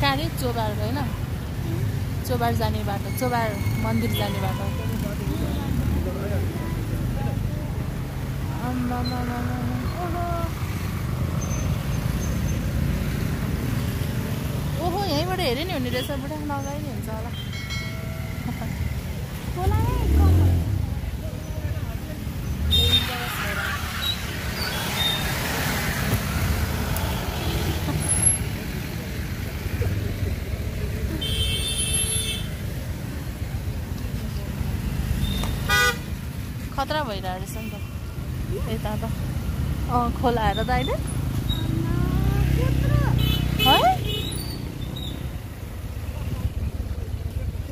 कहाँ अरे चोबार होइन? चोबार जाने बाटो चोबार मन्दिर जाने बाटो। ओहो यहीँबाट हेऱ्यो नि हुने रहेछ बुढा नगाइ नि हुन्छ होला खतरा भइरहेको रहेछ नि त। यता त। अँ खोला हेर त अहिले। है?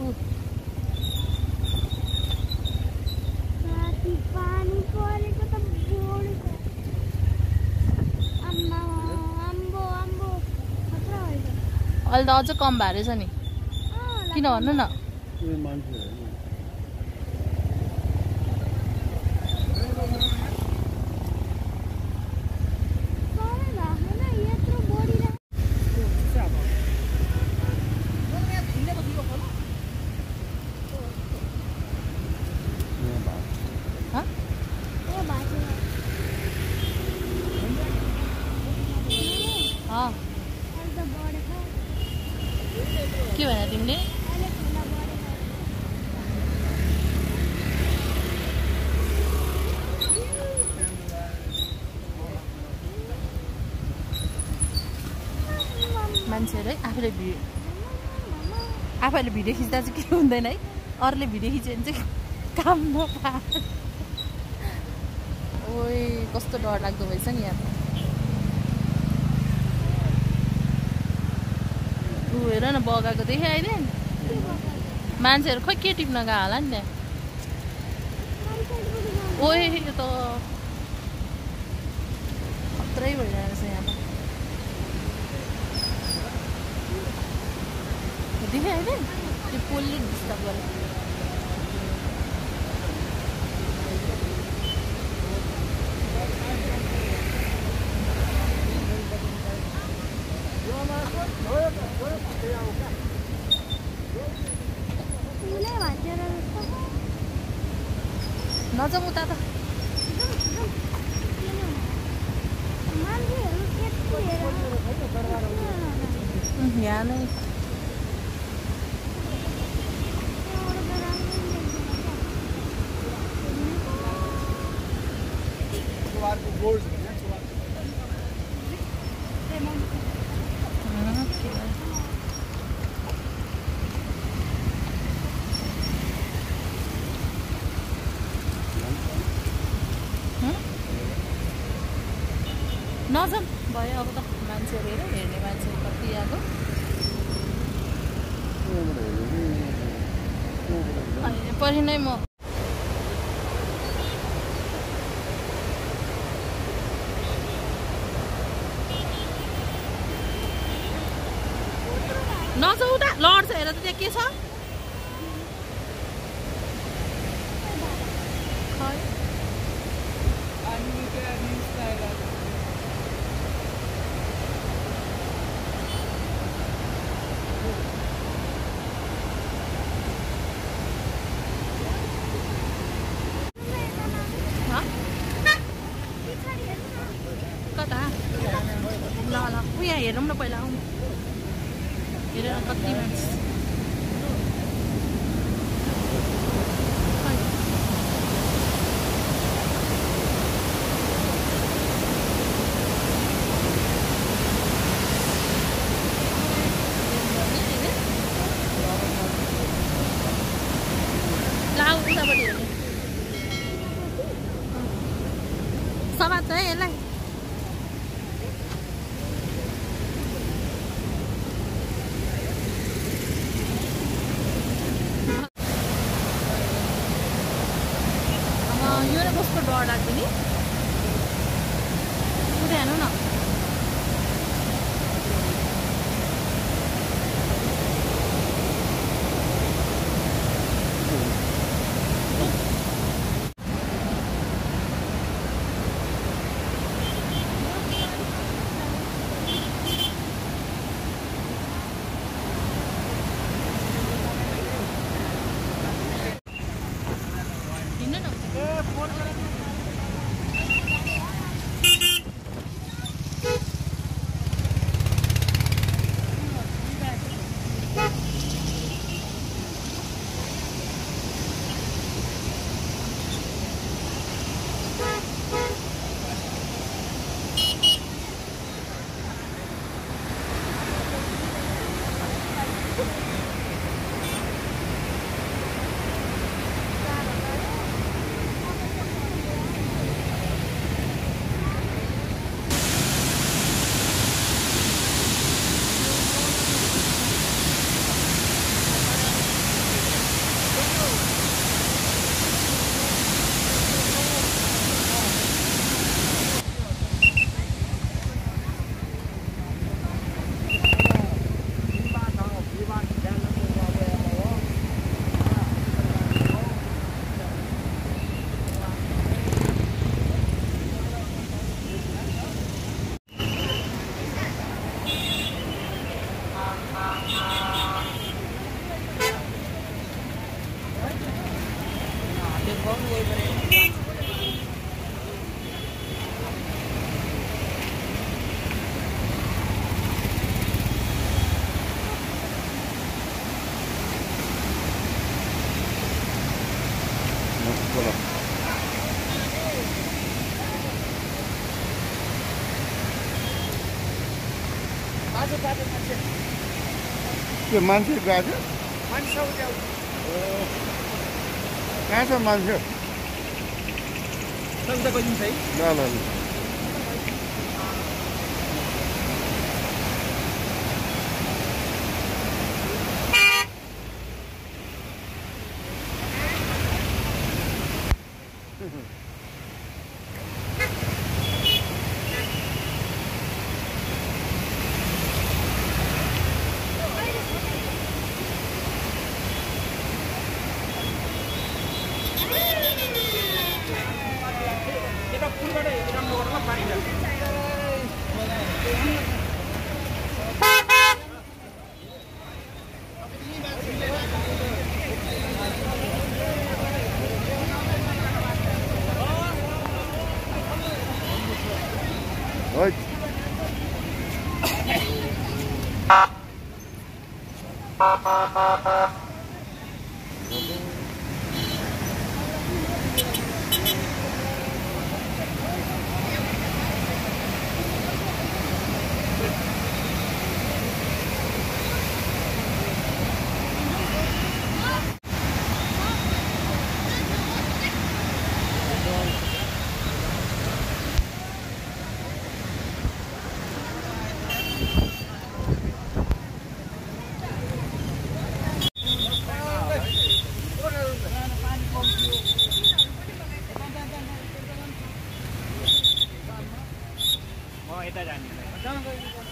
ऊ, पानी परेको त बोडेको आम्मा आम्बो आम्बो खतरा भइगयो अहिले त अझ कम भएको रहेछ नि। किन भन्नु न त्यो मान्छे होइन कमै भएको छैन, यत्रो बढिरहेको यहाँ भएको हँ? ए भएको छैन। अँ अहिले त बढेको के भने तिमीले अहिले खोला बढेको मान्छेहरू है आफूले भिडियो आफैले भिडियो खिच्दा चाहिँ के हुँदैन है? अरूले भिडियो खिच्यो भने चाहिँ काम नपा ओइ कस्तो डर लाग्दो भएछ नि यहाँ ऊ हेर न बगाएको देखेँ अहिले। मान्छेहरू खोइ के टिप्न गयो होला नि त्यहाँ ओइ यो त खत्रै भइरहेको रहेछ यहाँ त। देखेँ अहिले त्यो पोलले डिस्टर्ब गरेँ फुलै भाँचिएर जस्तो नजाउँ उता त मान्छेहरू यति हेरेर उम्, यहाँ नै त्यहाँबाट त राम्रो नि के भयो? हँ? नजाउँ भयो अब त मान्छेहरू हेर हेर्ने मान्छेहरू कति आएको अहिले पछि नै म नजाउँ त लड्छ हेर त त्यहाँ के छ? उतापट्टि हेर्नु है यसलाई? यो बसको कस्तो डर लाग्थ्यो नि। उठाइहाल्नु न। त्यो मान्छे गएको जाऊ कहाँ छ मान्छे? ल ल ल। 哈哈哈哈。たじゃんみんな。